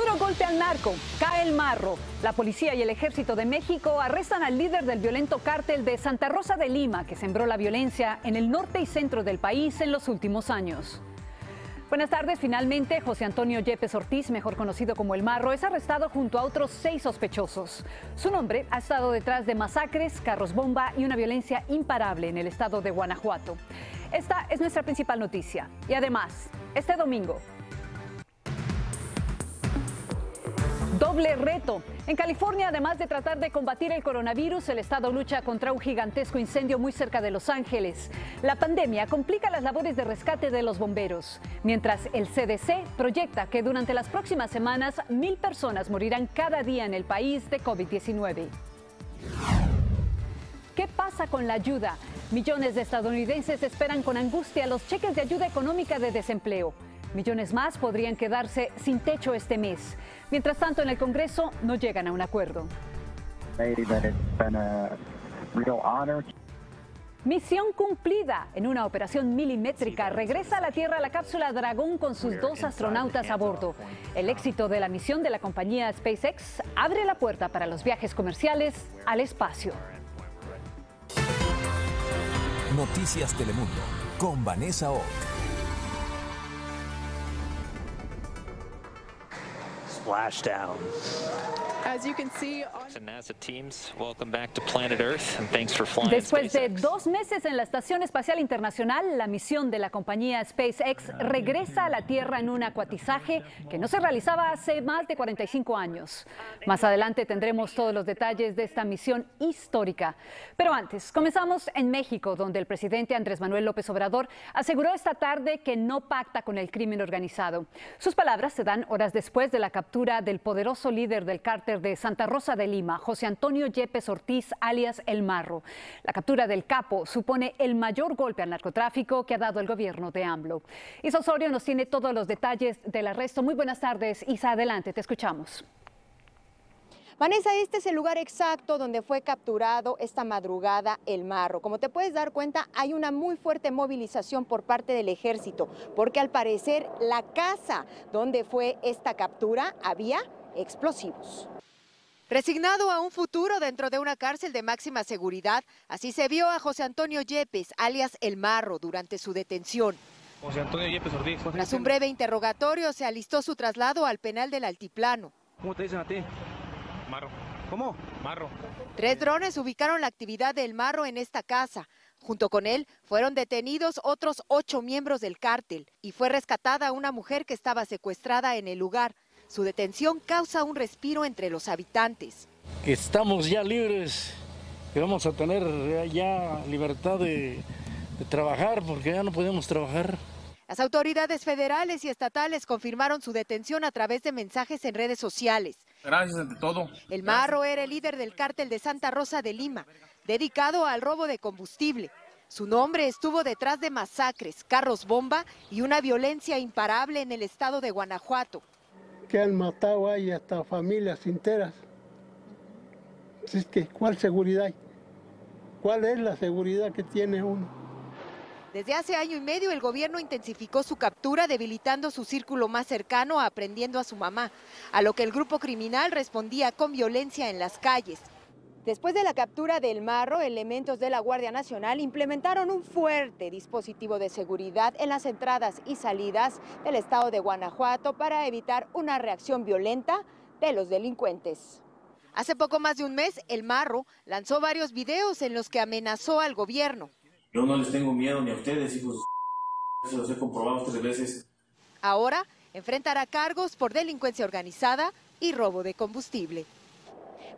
Duro golpe al narco, cae el marro. La policía y el ejército de México arrestan al líder del violento cártel de Santa Rosa de Lima, que sembró la violencia en el norte y centro del país en los últimos años. Buenas tardes. Finalmente, José Antonio Yepes Ortiz, mejor conocido como El Marro, es arrestado junto a otros seis sospechosos. Su nombre ha estado detrás de masacres, carros bomba y una violencia imparable en el estado de Guanajuato. Esta es nuestra principal noticia. Y además, este domingo, Doble reto. En California, además de tratar de combatir el coronavirus, el Estado lucha contra un gigantesco incendio muy cerca de Los Ángeles. La pandemia complica las labores de rescate de los bomberos, mientras el CDC proyecta que durante las próximas semanas mil personas morirán cada día en el país de COVID-19. ¿Qué pasa con la ayuda? Millones de estadounidenses esperan con angustia los cheques de ayuda económica de desempleo. Millones más podrían quedarse sin techo este mes. Mientras tanto, en el Congreso no llegan a un acuerdo. Misión cumplida. En una operación milimétrica regresa a la Tierra la cápsula Dragón con sus dos astronautas a bordo. El éxito de la misión de la compañía SpaceX abre la puerta para los viajes comerciales al espacio. Noticias Telemundo con Vanessa O. splashdown. Después de dos meses en la Estación Espacial Internacional, la misión de la compañía SpaceX regresa a la Tierra en un acuatizaje que no se realizaba hace más de 45 años. Más adelante tendremos todos los detalles de esta misión histórica. Pero antes, comenzamos en México, donde el presidente Andrés Manuel López Obrador aseguró esta tarde que no pacta con el crimen organizado. Sus palabras se dan horas después de la captura del poderoso líder del cártel de Santa Rosa de Lima, José Antonio Yepes Ortiz, alias El Marro. La captura del capo supone el mayor golpe al narcotráfico que ha dado el gobierno de AMLO. Isa Osorio nos tiene todos los detalles del arresto. Muy buenas tardes, Isa, adelante, te escuchamos. Vanessa, este es el lugar exacto donde fue capturado esta madrugada el marro. Como te puedes dar cuenta, hay una muy fuerte movilización por parte del ejército, porque al parecer la casa donde fue esta captura había explosivos. Resignado a un futuro dentro de una cárcel de máxima seguridad, así se vio a José Antonio Yepes, alias El Marro, durante su detención. José Antonio Yepes Ortiz. Tras un breve interrogatorio, se alistó su traslado al penal del Altiplano. ¿Cómo te dicen a ti? Marro. ¿Cómo? Marro. Tres drones ubicaron la actividad del Marro en esta casa. Junto con él fueron detenidos otros ocho miembros del cártel y fue rescatada una mujer que estaba secuestrada en el lugar. Su detención causa un respiro entre los habitantes. estamos ya libres, que vamos a tener ya libertad de, de trabajar porque ya no podemos trabajar. Las autoridades federales y estatales confirmaron su detención a través de mensajes en redes sociales. Gracias ante todo. El Marro era el líder del cártel de Santa Rosa de Lima, dedicado al robo de combustible. Su nombre estuvo detrás de masacres, carros bomba y una violencia imparable en el estado de Guanajuato que han matado ahí hasta familias enteras. Es que, ¿cuál seguridad hay? ¿Cuál es la seguridad que tiene uno? Desde hace año y medio el gobierno intensificó su captura debilitando su círculo más cercano aprendiendo a su mamá, a lo que el grupo criminal respondía con violencia en las calles. Después de la captura del marro, elementos de la Guardia Nacional implementaron un fuerte dispositivo de seguridad en las entradas y salidas del estado de Guanajuato para evitar una reacción violenta de los delincuentes. Hace poco más de un mes, el marro lanzó varios videos en los que amenazó al gobierno. Yo no les tengo miedo ni a ustedes, hijos de... Se los he comprobado tres veces. Ahora enfrentará cargos por delincuencia organizada y robo de combustible.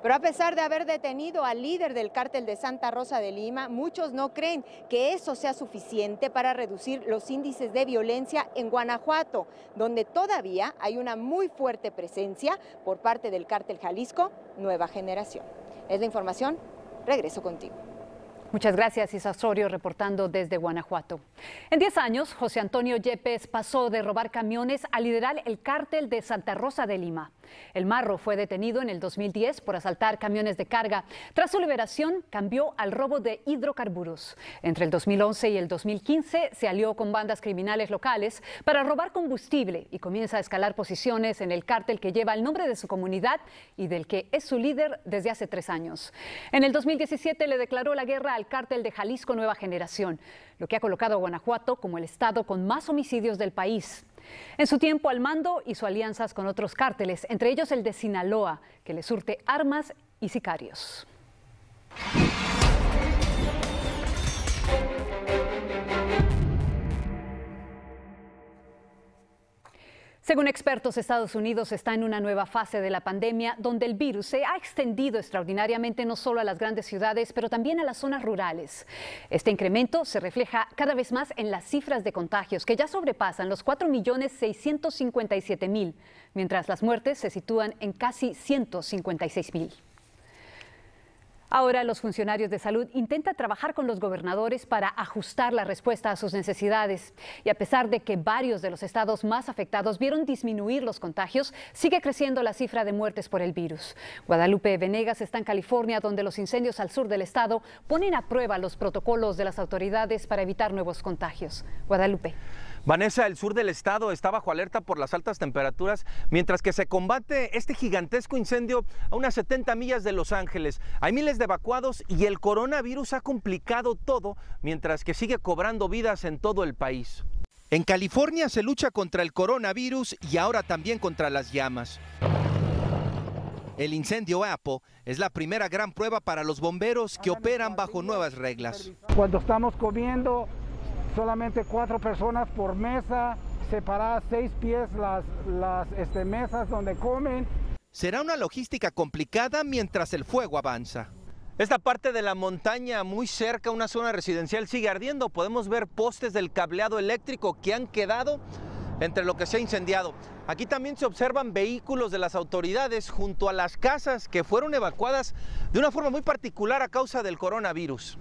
Pero a pesar de haber detenido al líder del cártel de Santa Rosa de Lima, muchos no creen que eso sea suficiente para reducir los índices de violencia en Guanajuato, donde todavía hay una muy fuerte presencia por parte del cártel Jalisco Nueva Generación. Es la información, regreso contigo. Muchas gracias, Isa Osorio, reportando desde Guanajuato. En 10 años, José Antonio Yepes pasó de robar camiones a liderar el cártel de Santa Rosa de Lima. El marro fue detenido en el 2010 por asaltar camiones de carga. Tras su liberación, cambió al robo de hidrocarburos. Entre el 2011 y el 2015 se alió con bandas criminales locales para robar combustible y comienza a escalar posiciones en el cártel que lleva el nombre de su comunidad y del que es su líder desde hace tres años. En el 2017 le declaró la guerra al cártel de Jalisco Nueva Generación, lo que ha colocado a Guanajuato como el estado con más homicidios del país. En su tiempo al mando hizo alianzas con otros cárteles, entre ellos el de Sinaloa, que le surte armas y sicarios. Según expertos, Estados Unidos está en una nueva fase de la pandemia donde el virus se ha extendido extraordinariamente no solo a las grandes ciudades, pero también a las zonas rurales. Este incremento se refleja cada vez más en las cifras de contagios, que ya sobrepasan los 4.657.000, mientras las muertes se sitúan en casi 156.000. Ahora los funcionarios de salud intentan trabajar con los gobernadores para ajustar la respuesta a sus necesidades. Y a pesar de que varios de los estados más afectados vieron disminuir los contagios, sigue creciendo la cifra de muertes por el virus. Guadalupe Venegas está en California, donde los incendios al sur del estado ponen a prueba los protocolos de las autoridades para evitar nuevos contagios. Guadalupe. Vanessa, el sur del estado está bajo alerta por las altas temperaturas, mientras que se combate este gigantesco incendio a unas 70 millas de Los Ángeles. Hay miles de evacuados y el coronavirus ha complicado todo, mientras que sigue cobrando vidas en todo el país. En California se lucha contra el coronavirus y ahora también contra las llamas. El incendio Apo es la primera gran prueba para los bomberos que operan bajo nuevas reglas. Cuando estamos comiendo solamente cuatro personas por mesa, separadas seis pies las, las este, mesas donde comen. Será una logística complicada mientras el fuego avanza. Esta parte de la montaña, muy cerca a una zona residencial, sigue ardiendo. Podemos ver postes del cableado eléctrico que han quedado entre lo que se ha incendiado. Aquí también se observan vehículos de las autoridades junto a las casas que fueron evacuadas de una forma muy particular a causa del coronavirus.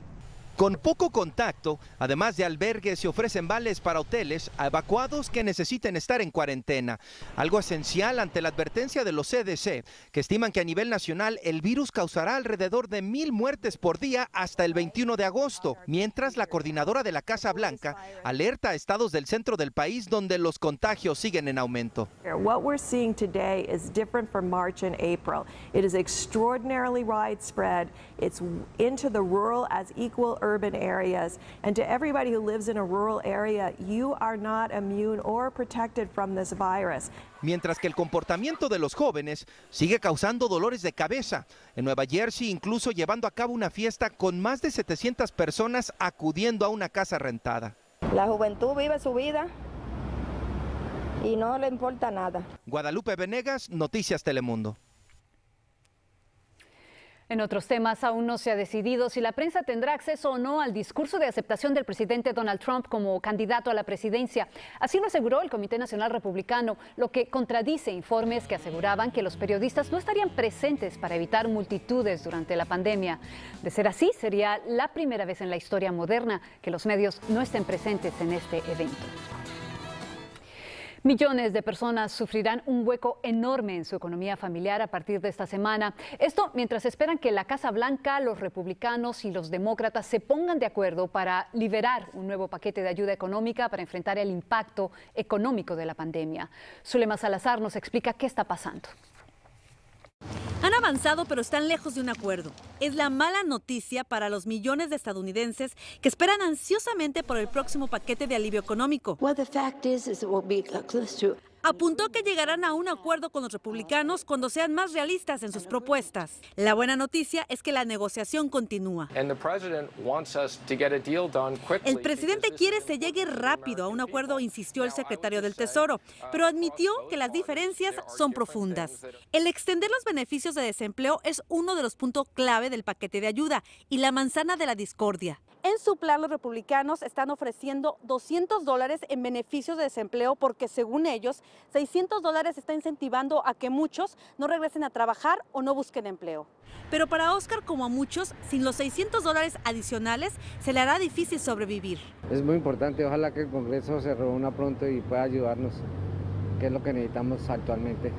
Con poco contacto, además de albergues, se ofrecen vales para hoteles a evacuados que necesiten estar en cuarentena. Algo esencial ante la advertencia de los CDC, que estiman que a nivel nacional el virus causará alrededor de mil muertes por día hasta el 21 de agosto, mientras la coordinadora de la Casa Blanca alerta a estados del centro del país donde los contagios siguen en aumento. What we're seeing today is different from March and April. It is extraordinarily widespread. It's into the rural as equal areas. And to everybody who lives in a rural area, you are not immune or protected from this virus. Mientras que el comportamiento de los jóvenes sigue causando dolores de cabeza. En Nueva Jersey, incluso llevando a cabo una fiesta con más de 700 personas acudiendo a una casa rentada. La juventud vive su vida y no le importa nada. Guadalupe Venegas, Noticias Telemundo. En otros temas, aún no se ha decidido si la prensa tendrá acceso o no al discurso de aceptación del presidente Donald Trump como candidato a la presidencia. Así lo aseguró el Comité Nacional Republicano, lo que contradice informes que aseguraban que los periodistas no estarían presentes para evitar multitudes durante la pandemia. De ser así, sería la primera vez en la historia moderna que los medios no estén presentes en este evento. Millones de personas sufrirán un hueco enorme en su economía familiar a partir de esta semana. Esto mientras esperan que la Casa Blanca, los republicanos y los demócratas se pongan de acuerdo para liberar un nuevo paquete de ayuda económica para enfrentar el impacto económico de la pandemia. Zulema Salazar nos explica qué está pasando. Han avanzado pero están lejos de un acuerdo. Es la mala noticia para los millones de estadounidenses que esperan ansiosamente por el próximo paquete de alivio económico. Apuntó que llegarán a un acuerdo con los republicanos cuando sean más realistas en sus propuestas. La buena noticia es que la negociación continúa. El presidente quiere se llegue rápido a un acuerdo, insistió el secretario del Tesoro, pero admitió que las diferencias son profundas. El extender los beneficios de desempleo es uno de los puntos clave del paquete de ayuda y la manzana de la discordia. En su plan, los republicanos están ofreciendo 200 dólares en beneficios de desempleo porque, según ellos, 600 dólares está incentivando a que muchos no regresen a trabajar o no busquen empleo. Pero para Oscar, como a muchos, sin los 600 dólares adicionales, se le hará difícil sobrevivir. Es muy importante, ojalá que el Congreso se reúna pronto y pueda ayudarnos, que es lo que necesitamos actualmente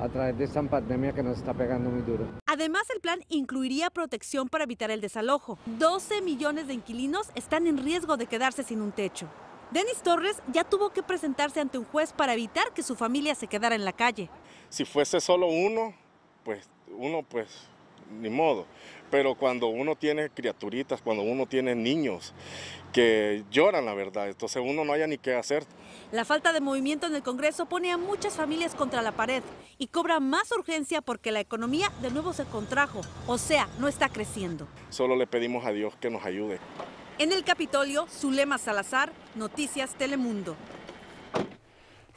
a través de esta pandemia que nos está pegando muy duro. Además, el plan incluiría protección para evitar el desalojo. 12 millones de inquilinos están en riesgo de quedarse sin un techo. Denis Torres ya tuvo que presentarse ante un juez para evitar que su familia se quedara en la calle. Si fuese solo uno, pues uno pues ni modo. Pero cuando uno tiene criaturitas, cuando uno tiene niños que lloran la verdad, entonces uno no haya ni qué hacer. La falta de movimiento en el Congreso pone a muchas familias contra la pared y cobra más urgencia porque la economía de nuevo se contrajo, o sea, no está creciendo. Solo le pedimos a Dios que nos ayude. En el Capitolio, Zulema Salazar, Noticias Telemundo.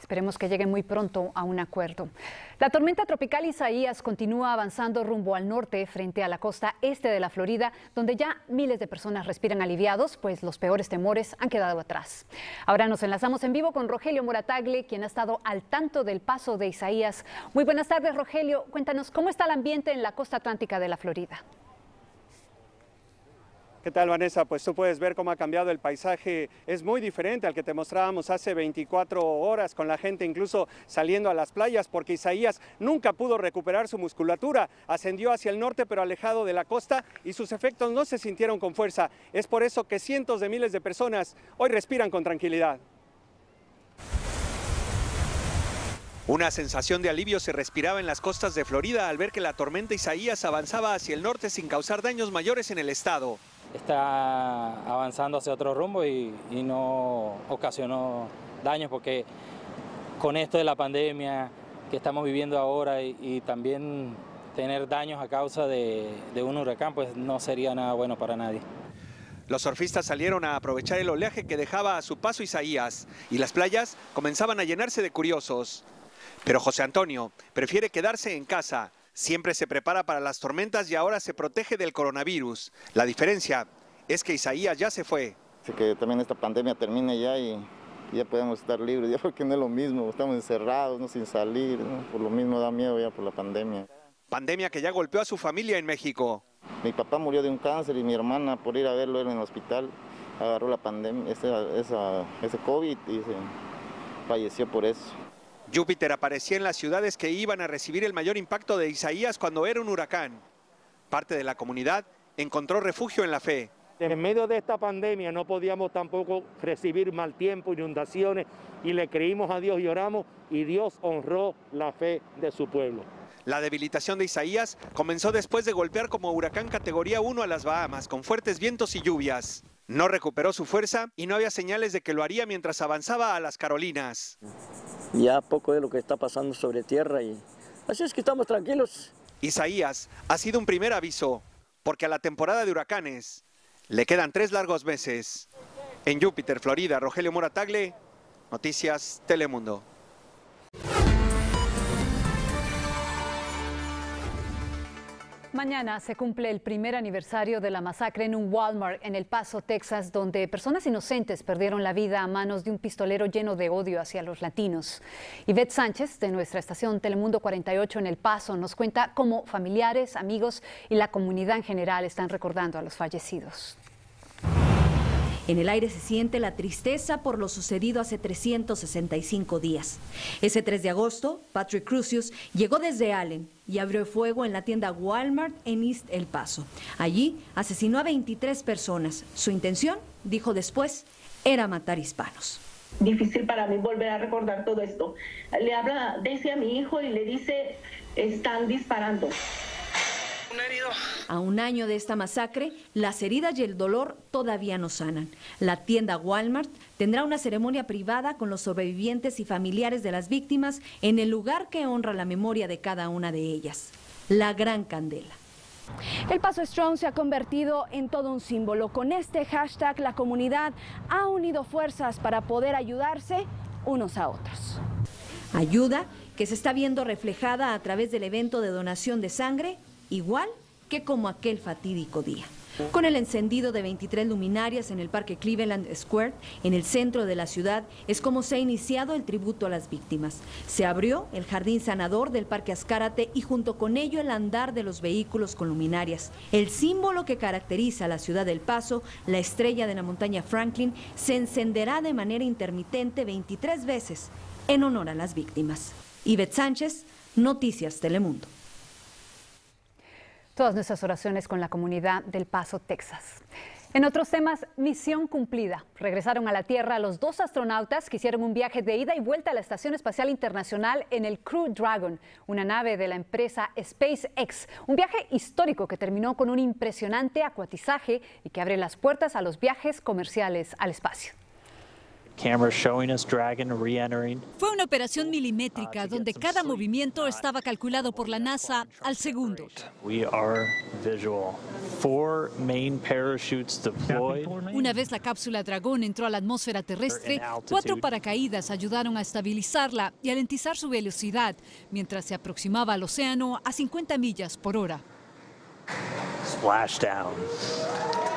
Esperemos que llegue muy pronto a un acuerdo. La tormenta tropical Isaías continúa avanzando rumbo al norte frente a la costa este de la Florida, donde ya miles de personas respiran aliviados, pues los peores temores han quedado atrás. Ahora nos enlazamos en vivo con Rogelio Moratagle, quien ha estado al tanto del paso de Isaías. Muy buenas tardes, Rogelio. Cuéntanos cómo está el ambiente en la costa atlántica de la Florida. ¿Qué tal, Vanessa? Pues tú puedes ver cómo ha cambiado el paisaje. Es muy diferente al que te mostrábamos hace 24 horas, con la gente incluso saliendo a las playas, porque Isaías nunca pudo recuperar su musculatura. Ascendió hacia el norte, pero alejado de la costa, y sus efectos no se sintieron con fuerza. Es por eso que cientos de miles de personas hoy respiran con tranquilidad. Una sensación de alivio se respiraba en las costas de Florida al ver que la tormenta Isaías avanzaba hacia el norte sin causar daños mayores en el estado está avanzando hacia otro rumbo y, no ocasionó daños porque con esto de la pandemia que estamos viviendo ahora y, también tener daños a causa de, de, un huracán, pues no sería nada bueno para nadie. Los surfistas salieron a aprovechar el oleaje que dejaba a su paso Isaías y las playas comenzaban a llenarse de curiosos. Pero José Antonio prefiere quedarse en casa Siempre se prepara para las tormentas y ahora se protege del coronavirus. La diferencia es que Isaías ya se fue. Que también esta pandemia termine ya y ya podemos estar libres, ya porque no es lo mismo, estamos encerrados, no sin salir, por lo mismo da miedo ya por la pandemia. Pandemia que ya golpeó a su familia en México. Mi papá murió de un cáncer y mi hermana por ir a verlo en el hospital agarró la pandemia, ese, ese COVID y se falleció por eso. Júpiter aparecía en las ciudades que iban a recibir el mayor impacto de Isaías cuando era un huracán. Parte de la comunidad encontró refugio en la fe. En medio de esta pandemia no podíamos tampoco recibir mal tiempo, inundaciones, y le creímos a Dios y oramos, y Dios honró la fe de su pueblo. La debilitación de Isaías comenzó después de golpear como huracán categoría 1 a las Bahamas, con fuertes vientos y lluvias. No recuperó su fuerza y no había señales de que lo haría mientras avanzaba a las Carolinas ya poco de lo que está pasando sobre tierra y así es que estamos tranquilos. Isaías ha sido un primer aviso, porque a la temporada de huracanes le quedan tres largos meses. En Júpiter, Florida, Rogelio Moratagle, Noticias Telemundo. Mañana se cumple el primer aniversario de la masacre en un Walmart en El Paso, Texas, donde personas inocentes perdieron la vida a manos de un pistolero lleno de odio hacia los latinos. Yvette Sánchez, de nuestra estación Telemundo 48 en El Paso, nos cuenta cómo familiares, amigos y la comunidad en general están recordando a los fallecidos. En el aire se siente la tristeza por lo sucedido hace 365 días. Ese 3 de agosto, Patrick Crucius llegó desde Allen y abrió fuego en la tienda Walmart en East El Paso. Allí asesinó a 23 personas. Su intención, dijo después, era matar hispanos. Difícil para mí volver a recordar todo esto. Le habla Desi a mi hijo y le dice, están disparando. A un año de esta masacre, las heridas y el dolor todavía no sanan. La tienda Walmart tendrá una ceremonia privada con los sobrevivientes y familiares de las víctimas en el lugar que honra la memoria de cada una de ellas, la Gran Candela. El Paso Strong se ha convertido en todo un símbolo. Con este hashtag la comunidad ha unido fuerzas para poder ayudarse unos a otros. Ayuda que se está viendo reflejada a través del evento de donación de sangre igual que como aquel fatídico día. Con el encendido de 23 luminarias en el Parque Cleveland Square, en el centro de la ciudad, es como se ha iniciado el tributo a las víctimas. Se abrió el jardín sanador del Parque Ascárate y junto con ello el andar de los vehículos con luminarias. El símbolo que caracteriza a la ciudad del Paso, la estrella de la montaña Franklin, se encenderá de manera intermitente 23 veces en honor a las víctimas. Ivette Sánchez, Noticias Telemundo. Todas nuestras oraciones con la comunidad del Paso, Texas. En otros temas, misión cumplida. Regresaron a la Tierra los dos astronautas que hicieron un viaje de ida y vuelta a la Estación Espacial Internacional en el Crew Dragon, una nave de la empresa SpaceX. Un viaje histórico que terminó con un impresionante acuatizaje y que abre las puertas a los viajes comerciales al espacio. Fue una operación milimétrica donde cada movimiento estaba calculado por la NASA al segundo. Una vez la cápsula Dragón entró a la atmósfera terrestre, cuatro paracaídas ayudaron a estabilizarla y a alentizar su velocidad mientras se aproximaba al océano a 50 millas por hora.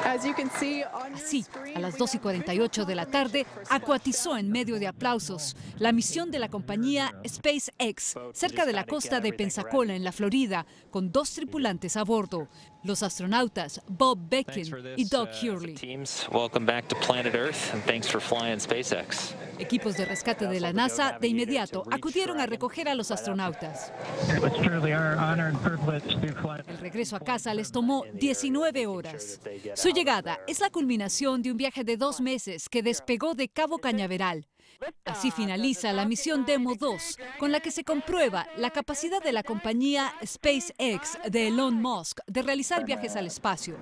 Así, a las 2 y 48 de la tarde, acuatizó en medio de aplausos la misión de la compañía SpaceX cerca de la costa de Pensacola, en la Florida, con dos tripulantes a bordo, los astronautas Bob Becken y Doug Hurley. Equipos de rescate de la NASA de inmediato acudieron a recoger a los astronautas. El regreso a casa les tomó 19 horas. Su llegada es la culminación de un viaje de dos meses que despegó de Cabo Cañaveral. Así finaliza la misión Demo 2, con la que se comprueba la capacidad de la compañía SpaceX de Elon Musk de realizar viajes al espacio.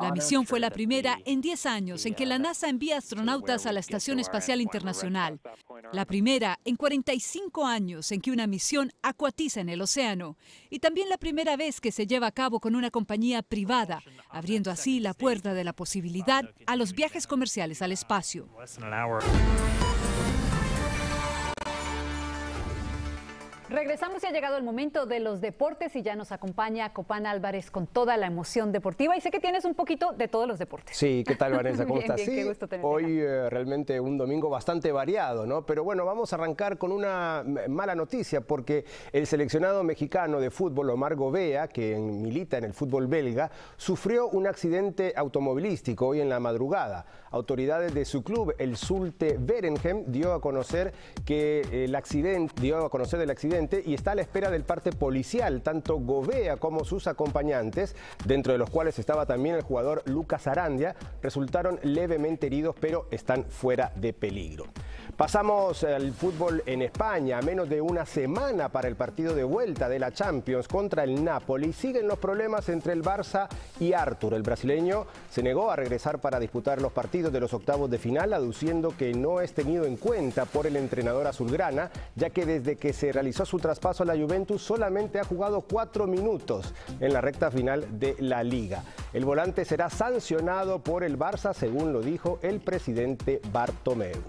La misión fue la primera en 10 años en que la NASA envía astronautas a la Estación Espacial Internacional. La primera en 45 años en que una misión acuatiza en el océano. Y también la primera vez que se lleva a cabo con una compañía privada, abriendo así la puerta de la posibilidad a los viajes comerciales al espacio. Regresamos y ha llegado el momento de los deportes y ya nos acompaña Copán Álvarez con toda la emoción deportiva y sé que tienes un poquito de todos los deportes. Sí, ¿qué tal Vanessa? ¿Cómo Bien, estás? bien, Sí, qué gusto tenerte hoy eh, realmente un domingo bastante variado, ¿no? Pero bueno, vamos a arrancar con una mala noticia porque el seleccionado mexicano de fútbol, Omar Gobea, que milita en el fútbol belga, sufrió un accidente automovilístico hoy en la madrugada. Autoridades de su club, el Zulte Berenhem, dio a conocer que el accidente, dio a conocer del accidente y está a la espera del parte policial. Tanto Gobea como sus acompañantes, dentro de los cuales estaba también el jugador Lucas Arandia, resultaron levemente heridos, pero están fuera de peligro. Pasamos al fútbol en España. A menos de una semana para el partido de vuelta de la Champions contra el Napoli, siguen los problemas entre el Barça y Arthur. El brasileño se negó a regresar para disputar los partidos de los octavos de final, aduciendo que no es tenido en cuenta por el entrenador azulgrana, ya que desde que se realizó su traspaso a la Juventus solamente ha jugado cuatro minutos en la recta final de la liga. El volante será sancionado por el Barça, según lo dijo el presidente Bartomeu.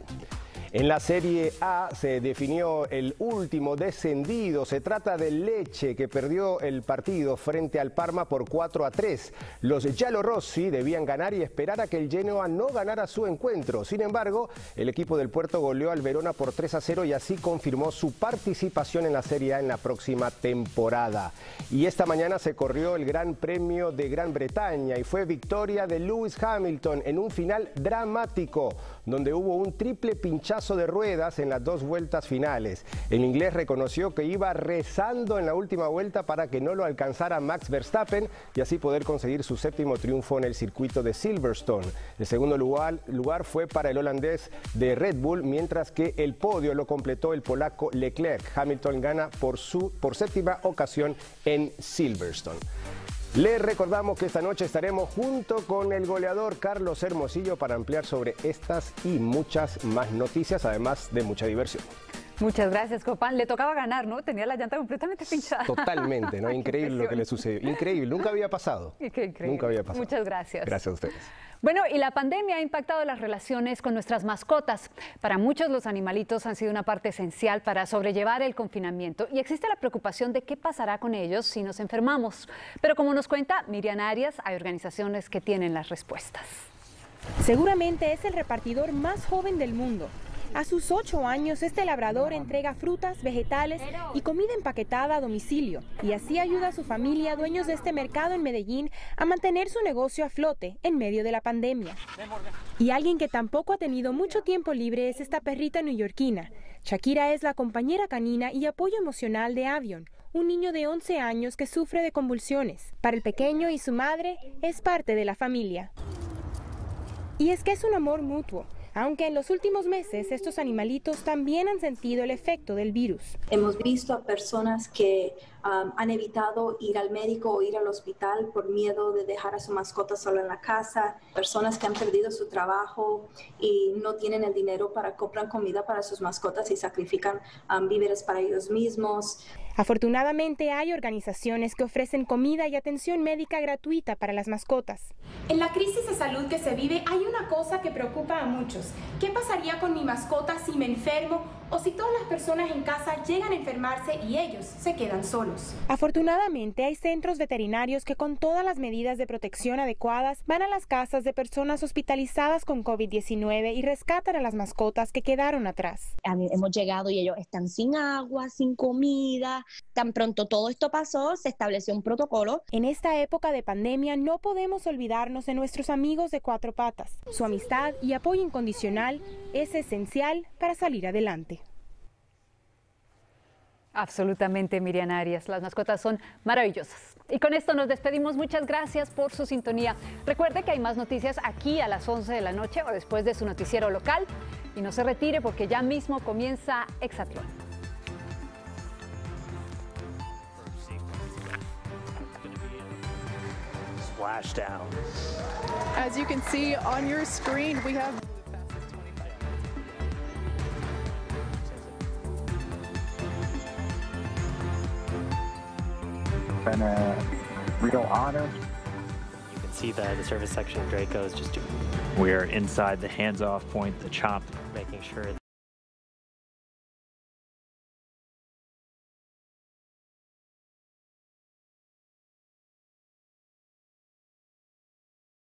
En la Serie A se definió el último descendido. Se trata de Leche, que perdió el partido frente al Parma por 4 a 3. Los Giallorossi debían ganar y esperar a que el Genoa no ganara su encuentro. Sin embargo, el equipo del Puerto goleó al Verona por 3 a 0 y así confirmó su participación en la Serie A en la próxima temporada. Y esta mañana se corrió el Gran Premio de Gran Bretaña y fue victoria de Lewis Hamilton en un final dramático, donde hubo un triple pinchazo de ruedas en las dos vueltas finales. El inglés reconoció que iba rezando en la última vuelta para que no lo alcanzara Max Verstappen y así poder conseguir su séptimo triunfo en el circuito de Silverstone. El segundo lugar, fue para el holandés de Red Bull, mientras que el podio lo completó el polaco Leclerc. Hamilton gana por, su, por séptima ocasión en Silverstone. Les recordamos que esta noche estaremos junto con el goleador Carlos Hermosillo para ampliar sobre estas y muchas más noticias, además de mucha diversión. Muchas gracias, Copán. Le tocaba ganar, ¿no? Tenía la llanta completamente pinchada. Totalmente, ¿no? Increíble lo que le sucedió. Increíble, nunca había pasado. Qué increíble. Nunca había pasado. Muchas gracias. Gracias a ustedes. Bueno, y la pandemia ha impactado las relaciones con nuestras mascotas. Para muchos los animalitos han sido una parte esencial para sobrellevar el confinamiento y existe la preocupación de qué pasará con ellos si nos enfermamos. Pero como nos cuenta Miriam Arias, hay organizaciones que tienen las respuestas. Seguramente es el repartidor más joven del mundo. A sus ocho años, este labrador entrega frutas, vegetales y comida empaquetada a domicilio y así ayuda a su familia, dueños de este mercado en Medellín, a mantener su negocio a flote en medio de la pandemia. Y alguien que tampoco ha tenido mucho tiempo libre es esta perrita neoyorquina. Shakira es la compañera canina y apoyo emocional de Avion, un niño de 11 años que sufre de convulsiones. Para el pequeño y su madre, es parte de la familia. Y es que es un amor mutuo aunque en los últimos meses estos animalitos también han sentido el efecto del virus. Hemos visto a personas que um, han evitado ir al médico o ir al hospital por miedo de dejar a su mascota sola en la casa, personas que han perdido su trabajo y no tienen el dinero para comprar comida para sus mascotas y sacrifican um, víveres para ellos mismos. Afortunadamente hay organizaciones que ofrecen comida y atención médica gratuita para las mascotas. En la crisis de salud que se vive hay una cosa que preocupa a muchos. ¿Qué pasaría con mi mascota si me enfermo o si todas las personas en casa llegan a enfermarse y ellos se quedan solos? Afortunadamente hay centros veterinarios que con todas las medidas de protección adecuadas van a las casas de personas hospitalizadas con COVID-19 y rescatan a las mascotas que quedaron atrás. Hemos llegado y ellos están sin agua, sin comida. Tan pronto todo esto pasó, se estableció un protocolo. En esta época de pandemia no podemos olvidarnos de nuestros amigos de cuatro patas. Su amistad y apoyo incondicional es esencial para salir adelante. Absolutamente, Miriam Arias. Las mascotas son maravillosas. Y con esto nos despedimos. Muchas gracias por su sintonía. Recuerde que hay más noticias aquí a las 11 de la noche o después de su noticiero local. Y no se retire porque ya mismo comienza Exatlón. Splashdown. As you can see on your screen, we have been a real honor. You can see the, the service section of Draco is just doing. We're inside the hands-off point, the chop, making sure